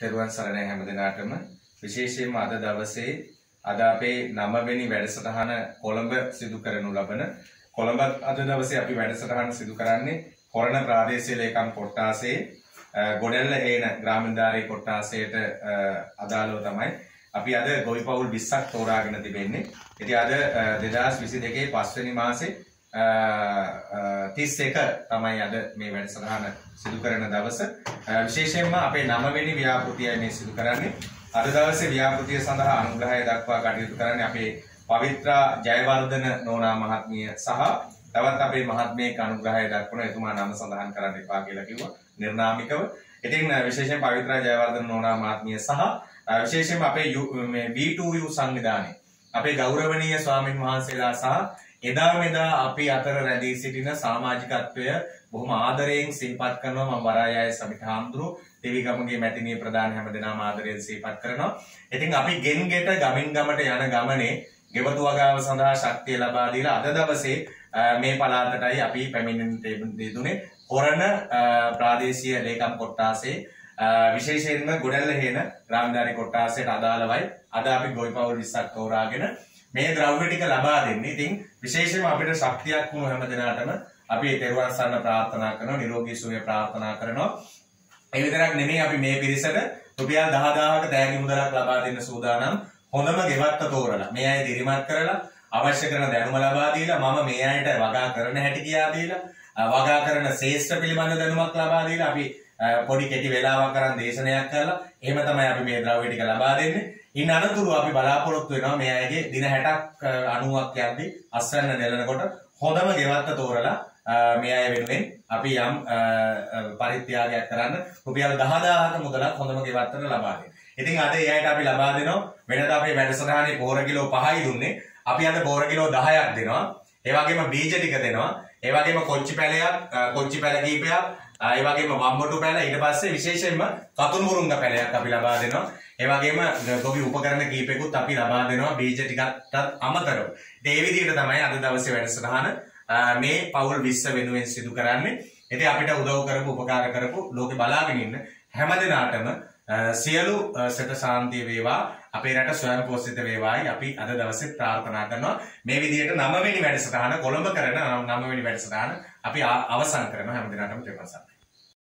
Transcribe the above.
තෙරුවන් සරණයි හැම දිනාටම විශේෂයෙන්ම අද දවසේ අද අපේ නවවෙනි වැඩසටහන කොළඹ සිදු කරනු ලබන කොළඹ අද දවසේ අපි වැඩසටහන සිදු කරන්නේ කොරණ ප්‍රාදේශීය ලේකම් කොට්ටාසේ ගොඩැල්ල හේන ග්‍රාමීණධාරී කොට්ටාසයට අදාළව තමයි අපි අද ගොවි පවුල් 20ක් තෝරාගෙන තිබෙන්නේ. ඉතින් අද 2022 පස්වෙනි මාසේ 31 තමයි අද මේ වැඩසටහන සිදු කරන දවස. විශේෂයෙන්ම අපේ 9 වෙනි ව්‍යාපෘතියයි මේ සිදු කරන්නේ. අද දවසේ ව්‍යාපෘතිය සඳහා අනුග්‍රහය දක්වා කටයුතු කරන්නේ අපේ පවිත්‍රා ජයවර්ධන නෝනා මහත්මිය සහ තවත් අපේ මහත්මියක අනුග්‍රහය දක්වන එතුමා නම සඳහන් කරන්න එපා කියලා කිව්වා නිර්නාමිකව. ඉතින් විශේෂයෙන් පවිත්‍රා ජයවර්ධන නෝනා මහත්මිය සහ විශේෂයෙන්ම අපේ මේ B2U සංවිධානයේ අපේ ගෞරවනීය ස්වාමින් වහන්සේලා සහ එදා මෙදා අපි අතර රැඳී සිටින සමාජිකත්වය බොහොම ආදරයෙන් සිහිපත් කරනවා මම වරායයි සමිත හාමුදුරු දෙවිගමගේ මැතිණිය ප්‍රධාන හැමදෙනාම ආදරයෙන් සිහිපත් කරනවා. ඉතින් අපි ගෙන් ගෙට ගමින් ගමට යන ගමනේ ගෙවතු වගාව සඳහා ශක්තිය ලබා දීලා අද දවසේ මේ පළාතටයි අපි පැමිණෙන්න දෙදුනේ හොරණ ප්‍රාදේශීය ලේකම් කොට්ටාසේ විශේෂයෙන්ම ගොඩැල්ල හේන ග්‍රාමධාරී කොට්ටාසයට අදාළවයි අද අපි ගොවි පවුල් 20ක් තෝරාගෙන මේ ද්‍රව්‍ය ටික ලබා දෙන්නේ. ඉතින් විශේෂයෙන්ම අපිට ශක්තියක් වුණු හැම දිනකටම අපි තෙරුවන් සරණ ප්‍රාර්ථනා කරනවා, නිරෝගී සුවය ප්‍රාර්ථනා කරනවා. ඒ විතරක් නෙමෙයි අපි මේ පිරිසට රුපියල් 10000ක තෑගි මුදලක් ලබා දෙන්න සූදානම්. හොඳම ගෙවත්ත තෝරලා, මේ අය දිරිමත් කරලා, අවශ්‍ය කරන දැනුම ලබා දීලා, මම මේ අයට වගා කරන හැටි කියා දීලා, වගා කරන ශේෂ්ඨ පිළිබඳ දැනුමක් ලබා දීලා අපි පොඩි කෙටි වෙලාවක් කරන් දේශනයක් කරලා එහෙම තමයි අපි මේ ද්‍රව්‍ය ටික ලබා දෙන්නේ. ඉන් අනතුරු අපි බලාපොරොත්තු වෙනවා මේ අයගේ දින 60ක් 90ක් යද්දී අස්වැන්න නෙලනකොට හොඳම ගෙවත්ත තෝරලා මේ අය වෙනුවෙන් අපි යම් පරිත්‍යාගයක් කරන්න රුපියල් 10000ක මුදලක් හොඳම ගෙවත්තට ලබා දෙන්න. ඉතින් අද ඒ අයට අපි ලබා දෙනවා වෙනදා අපේ වැඩසටහනේ බෝර කිලෝ 5යි දුන්නේ. අපි අද බෝර කිලෝ 10ක් දෙනවා. ඒ වගේම බීජ ටික දෙනවා. ඒ වගේම කොච්චි පැලයක්, කොච්චි පැල කීපයක්, ඒ වගේම වම්බොටු පැල ඊට පස්සේ විශේෂයෙන්ම කතුන් මුරුංග පැලයක් අපි ලබා දෙනවා. ඒ වගේම ගොවි උපකරණ කීපෙකුත් අපි ලබා දෙනවා බීජ ටිකටත් අමතරව. ඒ විදිහට තමයි අද දවසේ වැඩසටහන මේ පවුල් 20 වෙනුවෙන් සිදු කරන්නේ. ඉතින් අපිට උදව් කරපු උපකාර කරපු ලෝකේ බලාගෙන ඉන්න හැම දිනාටම සියලු සෙත සාන්තිය වේවා අපේ රට ස්වයං පෝෂිත වේවායි අපි අද දවසේ ප්‍රාර්ථනා කරනවා මේ විදිහට 9 වෙනි වැඩසටහන කොළඹ කරන 9 වෙනි වැඩසටහන අපි අවසන් කරනවා හැම දිනකටම දෙවසක්